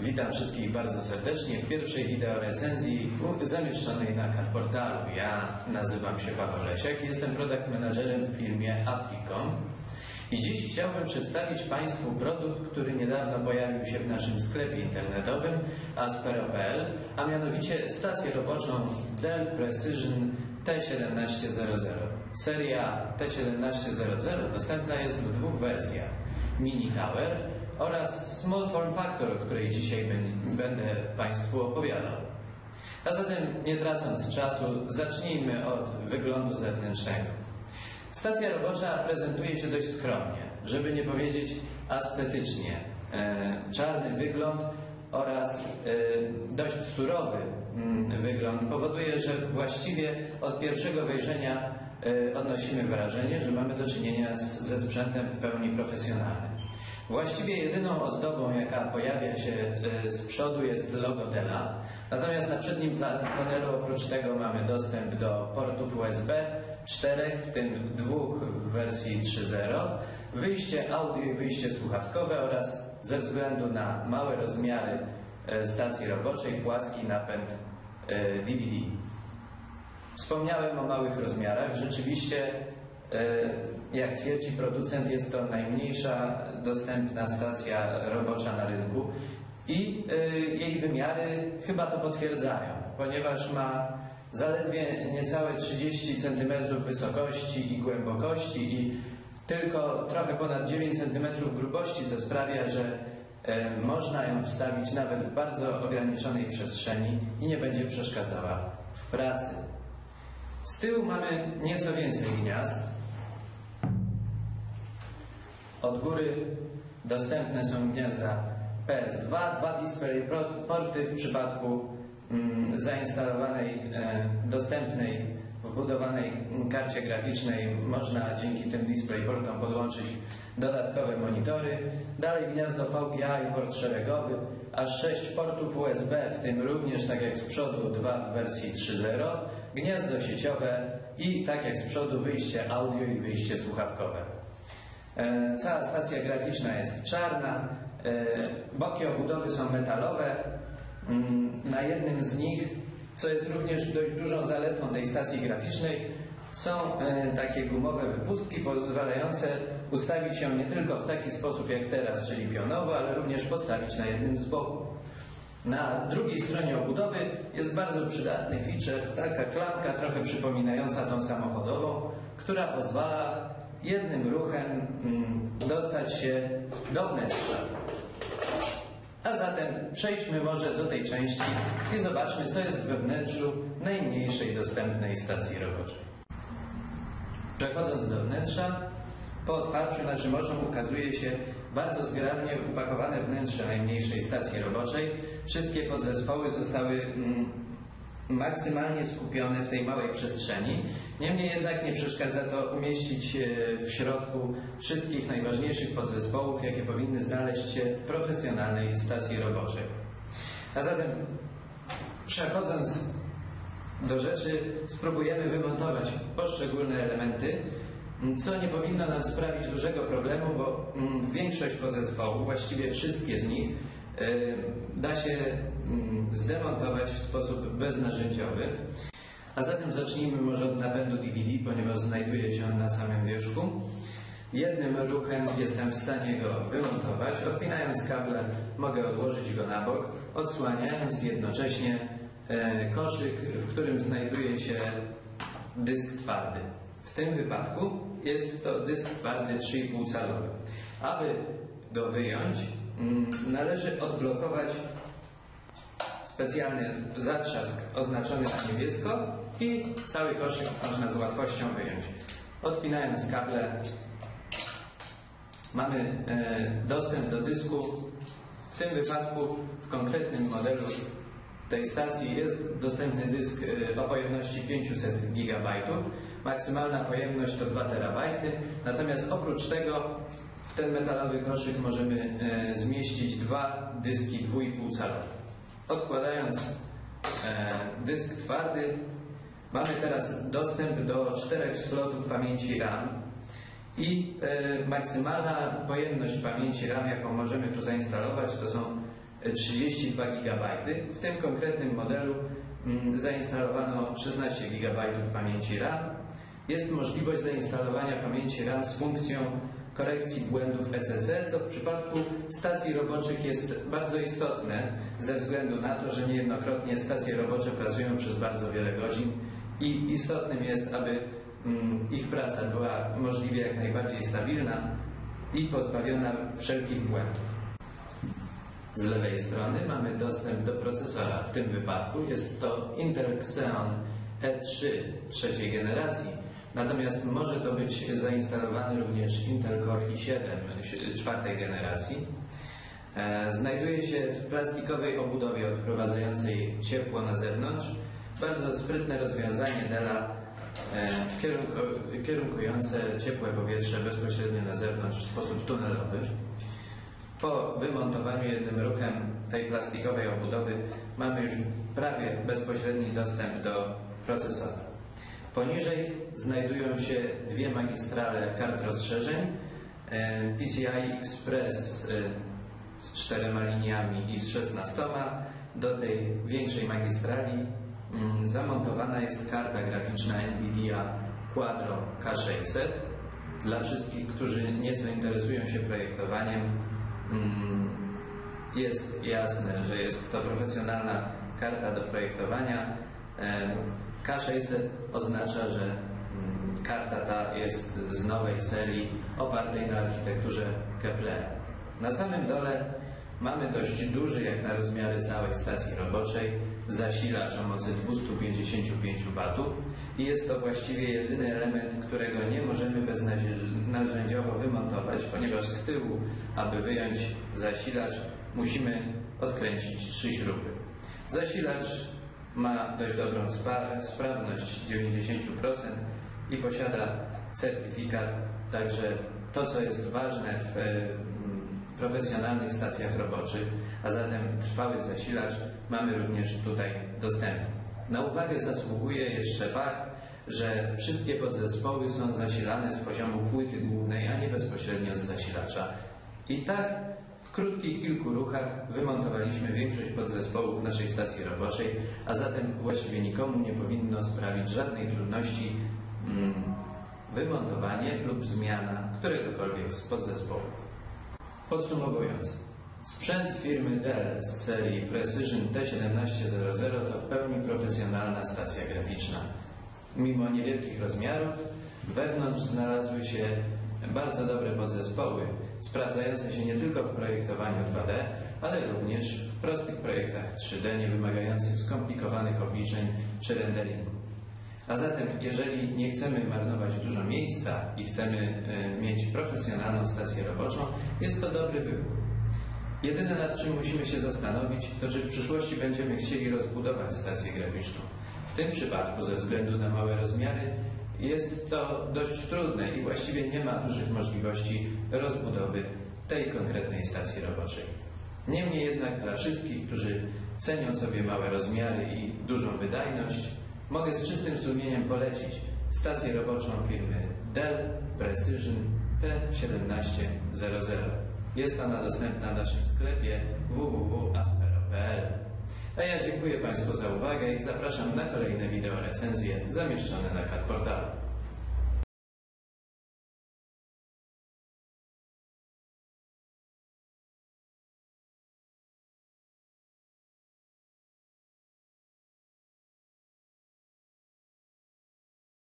Witam wszystkich bardzo serdecznie w pierwszej wideo recenzji zamieszczonej na portalu. Ja nazywam się Paweł Lesiak, jestem product managerem w firmie Applicom i dziś chciałbym przedstawić Państwu produkt, który niedawno pojawił się w naszym sklepie internetowym aspero.pl, a mianowicie stację roboczą Dell Precision T1700. Seria T1700 dostępna jest w dwóch wersjach. Mini Tower oraz Small Form Factor, o której dzisiaj będę Państwu opowiadał. A zatem, nie tracąc czasu, zacznijmy od wyglądu zewnętrznego. Stacja robocza prezentuje się dość skromnie, żeby nie powiedzieć ascetycznie. E, czarny wygląd oraz e, dość surowy mm, wygląd powoduje, że właściwie od pierwszego wejrzenia e, odnosimy wrażenie, że mamy do czynienia ze sprzętem w pełni profesjonalnym. Właściwie jedyną ozdobą, jaka pojawia się e, z przodu jest logo Della. Natomiast na przednim panelu oprócz tego mamy dostęp do portów USB, czterech, w tym dwóch w wersji 3.0, wyjście audio i wyjście słuchawkowe oraz ze względu na małe rozmiary e, stacji roboczej płaski napęd DVD. E, Wspomniałem o małych rozmiarach. Rzeczywiście jak twierdzi producent, jest to najmniejsza dostępna stacja robocza na rynku i e, jej wymiary chyba to potwierdzają, ponieważ ma zaledwie niecałe 30 cm wysokości i głębokości i tylko trochę ponad 9 cm grubości, co sprawia, że e, można ją wstawić nawet w bardzo ograniczonej przestrzeni i nie będzie przeszkadzała w pracy. Z tyłu mamy nieco więcej gniazd, od góry dostępne są gniazda PS2, dwa display porty w przypadku mm, zainstalowanej, e, dostępnej, wbudowanej karcie graficznej można dzięki tym DisplayPortom podłączyć dodatkowe monitory. Dalej gniazdo VGA i port szeregowy, aż 6 portów USB, w tym również tak jak z przodu dwa w wersji 3.0, gniazdo sieciowe i tak jak z przodu wyjście audio i wyjście słuchawkowe. E, cała stacja graficzna jest czarna, e, boki obudowy są metalowe. Mm, na jednym z nich, co jest również dość dużą zaletą tej stacji graficznej, są e, takie gumowe wypustki pozwalające ustawić ją nie tylko w taki sposób jak teraz, czyli pionowo, ale również postawić na jednym z boków. Na drugiej stronie obudowy jest bardzo przydatny feature, taka klamka trochę przypominająca tą samochodową, która pozwala jednym ruchem mm, dostać się do wnętrza. A zatem przejdźmy może do tej części i zobaczmy, co jest we wnętrzu najmniejszej dostępnej stacji roboczej. Przechodząc do wnętrza, po otwarciu naszym oczom ukazuje się bardzo zgrabnie upakowane wnętrze najmniejszej stacji roboczej. Wszystkie podzespoły zostały mm, maksymalnie skupione w tej małej przestrzeni. Niemniej jednak nie przeszkadza to umieścić w środku wszystkich najważniejszych podzespołów, jakie powinny znaleźć się w profesjonalnej stacji roboczej. A zatem przechodząc do rzeczy, spróbujemy wymontować poszczególne elementy, co nie powinno nam sprawić dużego problemu, bo mm, większość podzespołów, właściwie wszystkie z nich, E, da się mm, zdemontować w sposób beznarzędziowy. A zatem zacznijmy może od napędu DVD, ponieważ znajduje się on na samym wierzchu. Jednym ruchem jestem w stanie go wymontować. Odpinając kable mogę odłożyć go na bok, odsłaniając jednocześnie e, koszyk, w którym znajduje się dysk twardy. W tym wypadku jest to dysk twardy 3,5 calowy. Aby go wyjąć, należy odblokować specjalny zatrzask oznaczony na niebiesko i cały koszyk można z łatwością wyjąć. Odpinając kable mamy e, dostęp do dysku. W tym wypadku w konkretnym modelu tej stacji jest dostępny dysk e, o pojemności 500 GB. Maksymalna pojemność to 2 TB. Natomiast oprócz tego ten metalowy koszyk możemy e, zmieścić dwa dyski 2,5 calowe. Odkładając e, dysk twardy, mamy teraz dostęp do czterech slotów pamięci RAM i e, maksymalna pojemność pamięci RAM, jaką możemy tu zainstalować, to są 32 GB. W tym konkretnym modelu mm, zainstalowano 16 GB pamięci RAM. Jest możliwość zainstalowania pamięci RAM z funkcją korekcji błędów ECC, co w przypadku stacji roboczych jest bardzo istotne ze względu na to, że niejednokrotnie stacje robocze pracują przez bardzo wiele godzin i istotnym jest, aby mm, ich praca była możliwie jak najbardziej stabilna i pozbawiona wszelkich błędów. Z lewej strony mamy dostęp do procesora. W tym wypadku jest to Intel Xeon E3 trzeciej generacji. Natomiast może to być zainstalowany również Intel Core i7 czwartej generacji. E, Znajduje się w plastikowej obudowie odprowadzającej ciepło na zewnątrz. Bardzo sprytne rozwiązanie Della e, kierunku- kierunkujące ciepłe powietrze bezpośrednio na zewnątrz w sposób tunelowy. Po wymontowaniu jednym ruchem tej plastikowej obudowy mamy już prawie bezpośredni dostęp do procesora. Poniżej znajdują się dwie magistrale kart rozszerzeń e, PCI Express e, z czterema liniami i z 16. Do tej większej magistrali mm, zamontowana jest karta graficzna NVIDIA Quadro K600. Dla wszystkich, którzy nieco interesują się projektowaniem, mm, jest jasne, że jest to profesjonalna karta do projektowania. E, K600 oznacza, że mm, karta ta jest z nowej serii opartej na architekturze Keplera. Na samym dole mamy dość duży, jak na rozmiary całej stacji roboczej, zasilacz o mocy 255 W i jest to właściwie jedyny element, którego nie możemy beznarzędziowo wymontować, ponieważ z tyłu, aby wyjąć zasilacz, musimy odkręcić trzy śruby. Zasilacz ma dość dobrą spa- sprawność 90% i posiada certyfikat, także to, co jest ważne w profesjonalnych stacjach roboczych, a zatem trwały zasilacz mamy również tutaj dostępny. Na uwagę zasługuje jeszcze fakt, że wszystkie podzespoły są zasilane z poziomu płyty głównej, a nie bezpośrednio z zasilacza. I tak krótkich kilku ruchach wymontowaliśmy większość podzespołów naszej stacji roboczej, a zatem właściwie nikomu nie powinno sprawić żadnej trudności mm, wymontowanie lub zmiana któregokolwiek z podzespołów. Podsumowując, sprzęt firmy Dell z serii Precision T1700 to w pełni profesjonalna stacja graficzna. Mimo niewielkich rozmiarów, wewnątrz znalazły się bardzo dobre podzespoły, sprawdzające się nie tylko w projektowaniu 2D, ale również w prostych projektach 3D, nie wymagających skomplikowanych obliczeń czy renderingu. A zatem, jeżeli nie chcemy marnować dużo miejsca i chcemy e, mieć profesjonalną stację roboczą, jest to dobry wybór. Jedyne nad czym musimy się zastanowić, to czy w przyszłości będziemy chcieli rozbudować stację graficzną. W tym przypadku, ze względu na małe rozmiary, jest to dość trudne i właściwie nie ma dużych możliwości rozbudowy tej konkretnej stacji roboczej. Niemniej jednak dla wszystkich, którzy cenią sobie małe rozmiary i dużą wydajność, mogę z czystym sumieniem polecić stację roboczą firmy Dell Precision T1700. Jest ona dostępna w naszym sklepie www.aspero.pl. A ja dziękuję Państwu za uwagę i zapraszam na kolejne wideo recenzje zamieszczone na Kat Portalu.